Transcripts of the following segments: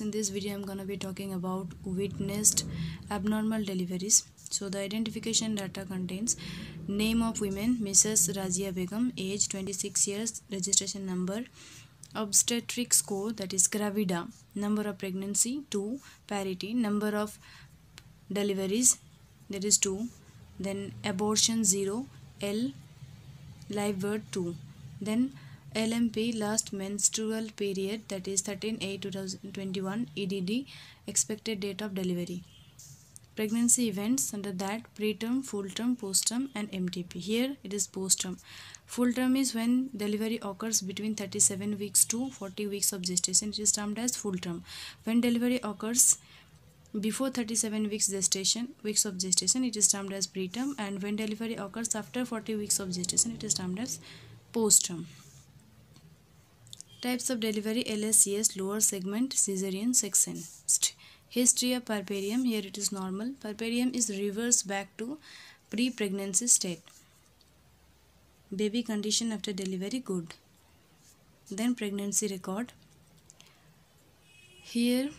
in this video i'm to be talking about witnessed abnormal deliveries. So the identification data contains name of women mrs razia begum age 26 years registration number obstetric score that is gravida number of pregnancy 2 parity number of deliveries that is 2 then abortion 0 l live birth 2 then LMP last menstrual period that is 13 8 2021 EDD expected date of delivery. Pregnancy events under that preterm full term post term and MTP here it is post term full term is when delivery occurs between 37 weeks to 40 weeks of gestation. It is termed as full term when delivery occurs before 37 weeks gestation weeks of gestation it is termed as preterm. And when delivery occurs after 40 weeks of gestation it is termed as postterm Types of delivery LSCS lower segment cesarean section. History of puerperium here it is normal. Puerperium is reversed back to pre-pregnancy state. Baby condition after delivery good. Then pregnancy record. Here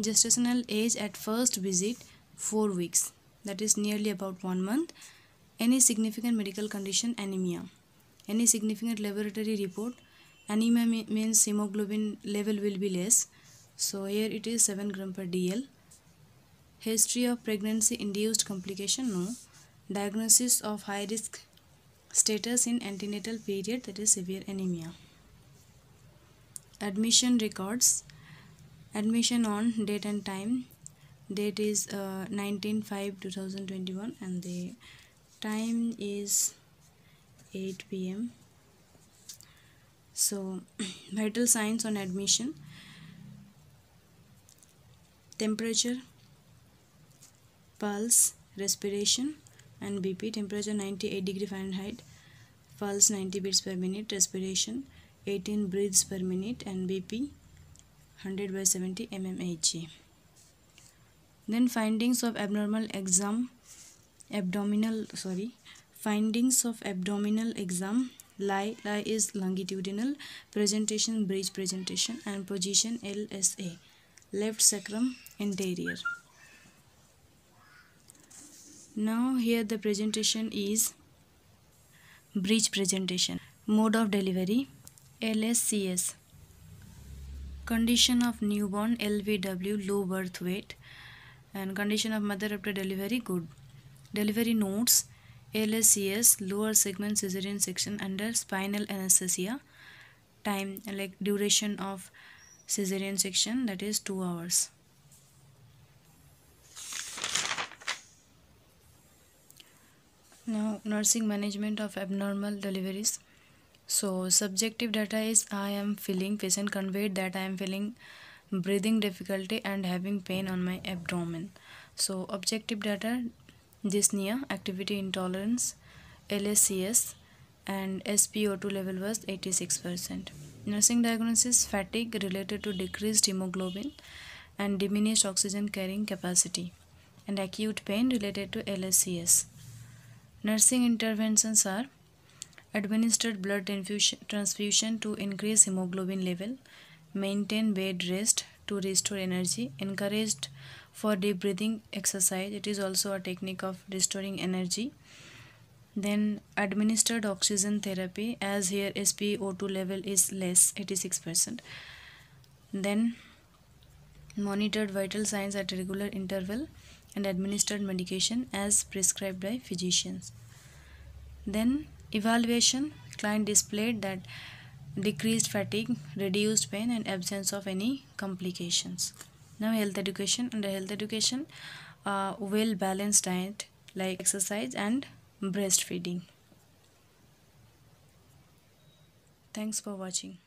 gestational age at first visit 4 weeks that is nearly about 1 month. Any significant medical condition anemia. Any significant laboratory report anemia means hemoglobin level will be less. So here it is 7 gram per dl history of pregnancy induced complication no. Diagnosis of high risk status in antenatal period that is severe anemia. Admission records. Admission on date and time. Date is uh, 19 5 2021 and the time is 8 pm so vital signs on admission. Temperature pulse respiration and bp temperature 98 degree fahrenheit pulse 90 beats per minute respiration 18 breaths per minute and bp 100 by 70 mmHg then findings of abnormal exam abdominal sorry findings of abdominal exam lie lie is longitudinal presentation breech presentation and position lsa left sacrum anterior now here the presentation is breech presentation mode of delivery lscs condition of newborn lbw low birth weight and condition of mother after delivery good. Delivery notes LSCS lower segment cesarean section under spinal anesthesia. Time like duration of cesarean section that is 2 hours. Now nursing management of abnormal deliveries. So subjective data is I am feeling patient conveyed that I am feeling breathing difficulty and having pain on my abdomen. So objective data dyspnea, activity intolerance, LSCS and SpO2 level was 86%. Nursing diagnosis fatigue related to decreased hemoglobin and diminished oxygen carrying capacity and acute pain related to LSCS. Nursing interventions are administered blood transfusion to increase hemoglobin level, maintain bed rest to restore energy, encouraged for deep breathing exercise. It is also a technique of restoring energy. Then administered oxygen therapy as here SpO2 level is less 86% then monitored vital signs at regular interval and administered medication as prescribed by physicians. Then evaluation client displayed that decreased fatigue reduced pain and absence of any complications now health education under health education uh, well balanced diet like exercise and breastfeeding. Thanks for watching